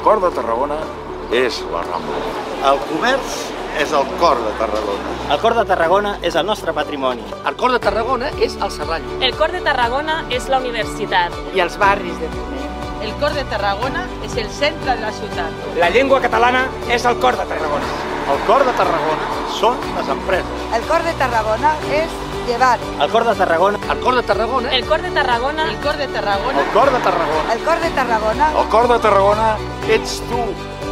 cor de Tarragona és la Rambla. El comerç és el cor de Tarragona. El cor de Tarragona és el nostre patrimoni. El cor de Tarragona és el Serrall. El cor de Tarragona és la universitat. I els barris de Ponent. El cor de Tarragona és el centre de la ciutat. La llengua catalana és el cor de Tarragona. El cor de Tarragona són les empreses. El cor de Tarragona és llevat. El cor de Tarragona. El cor de Tarragona. El cor de Tarragona. El cor de Tarragona. El cor de Tarragona. El cor de Tarragona. El cor de Tarragona It's true.